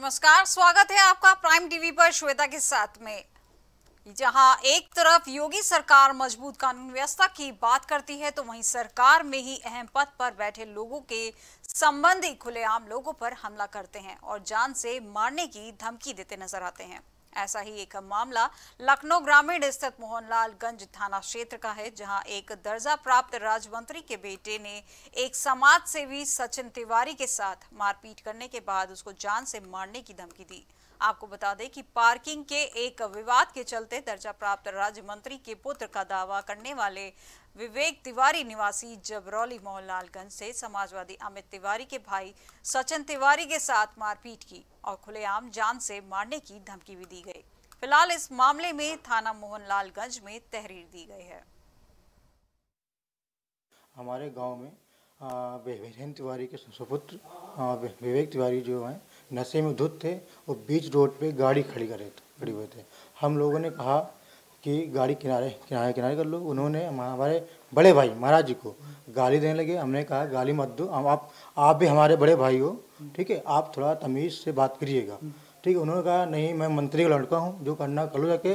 नमस्कार, स्वागत है आपका प्राइम टीवी पर श्वेता के साथ में। जहाँ एक तरफ़ योगी सरकार मज़बूत कानून व्यवस्था की बात करती है तो वहीं सरकार में ही अहम पद पर बैठे लोगों के संबंधी खुलेआम लोगों पर हमला करते हैं और जान से मारने की धमकी देते नज़र आते हैं। ऐसा ही एक मामला लखनऊ ग्रामीण स्थित मोहनलालगंज थाना क्षेत्र का है, जहाँ एक दर्जा प्राप्त राजमंत्री के बेटे ने एक समाज सेवी सचिन तिवारी के साथ मारपीट करने के बाद उसको जान से मारने की धमकी दी। आपको बता दें कि पार्किंग के एक विवाद के चलते दर्जा प्राप्त राज्य मंत्री के पुत्र का दावा करने वाले विवेक तिवारी निवासी जबरौली मोहनलालगंज से समाजवादी अमित तिवारी के भाई सचिन तिवारी के साथ मारपीट की और खुलेआम जान से मारने की धमकी भी दी गई फ़िलहाल इस मामले में थाना मोहनलालगंज में तहरीर दी गई है हमारे गाँव में वीरेंद्र तिवारी के सुपुत्र विवेक तिवारी जो हैं नशे में धुत थे और बीच रोड पे गाड़ी खड़ी करे खड़ी हुए थे। हम लोगों ने कहा कि गाड़ी किनारे किनारे किनारे कर लो। उन्होंने हमारे बड़े भाई महाराज जी को गाली देने लगे। हमने कहा गाली मत दो। हम आप आप भी हमारे बड़े भाई हो ठीक है? आप थोड़ा तमीज़ से बात करिएगा। ठीक है? उन्होंने कहा नहीं मैं मंत्री का लड़का हूँ जो करना कर लो जाके।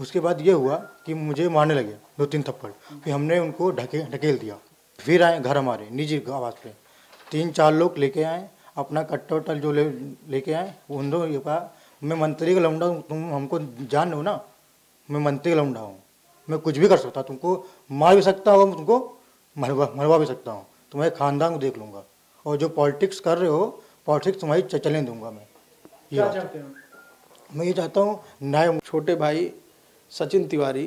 उसके बाद ये हुआ कि मुझे मारने लगे दो तीन थप्पड़। फिर हमने उनको ढके ढकेल दिया। फिर आए घर हमारे निजी आवास पे। तीन चार लोग लेके आए। अपना कट्टा वट्टा जो ले लेके आए उन लोगों ने कहा मैं मंत्री का लौंडा हूँ तुम हमको जान लो ना मैं मंत्री का लौंडा हूँ मैं कुछ भी कर सकता तुमको मार भी सकता हूँ तुमको मरवा मरवा भी सकता हूँ तुम्हारे खानदान को देख लूँगा और जो पॉलिटिक्स कर रहे हो पॉलिटिक्स तुम्हारी चलने दूँगा मैं ये बात है। मैं ये चाहता हूँ न्याय छोटे भाई सचिन तिवारी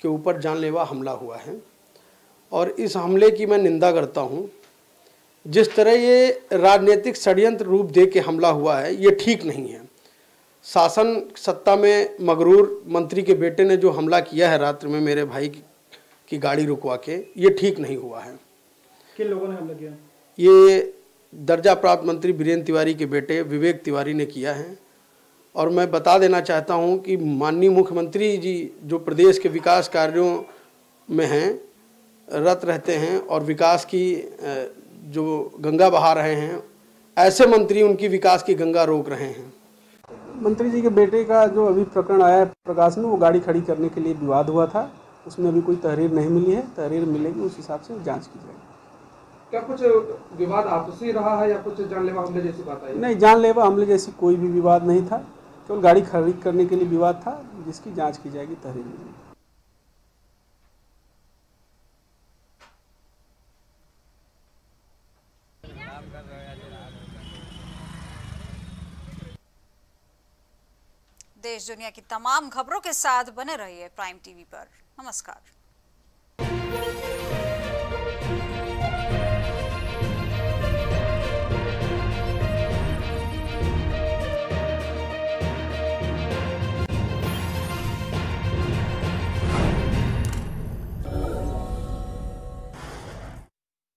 के ऊपर जानलेवा हमला हुआ है और इस हमले की मैं निंदा करता हूँ जिस तरह ये राजनीतिक षड्यंत्र रूप दे के हमला हुआ है ये ठीक नहीं है। शासन सत्ता में मगरूर मंत्री के बेटे ने जो हमला किया है रात्र में मेरे भाई की, गाड़ी रुकवा के ये ठीक नहीं हुआ है। किन लोगों ने हमला किया? ये दर्जा प्राप्त मंत्री बीरेंद्र तिवारी के बेटे विवेक तिवारी ने किया है। और मैं बता देना चाहता हूँ कि माननीय मुख्यमंत्री जी जो प्रदेश के विकास कार्यों में हैं रत रहते हैं और विकास की जो गंगा बहा रहे हैं ऐसे मंत्री उनकी विकास की गंगा रोक रहे हैं। मंत्री जी के बेटे का जो अभी प्रकरण आया है प्रकाश में वो गाड़ी खड़ी करने के लिए विवाद हुआ था। उसमें अभी कोई तहरीर नहीं मिली है। तहरीर मिलेगी उस हिसाब से जाँच की जाएगी। क्या कुछ विवाद आपसी रहा है या कुछ जानलेवा हमले जैसी बात आई? नहीं जानलेवा हमले जैसी कोई भी विवाद नहीं था। केवल गाड़ी खड़ी करने के लिए विवाद था जिसकी जाँच की जाएगी तहरीर मिलेगी। देश दुनिया की तमाम खबरों के साथ बने रहिए प्राइम टीवी पर। नमस्कार।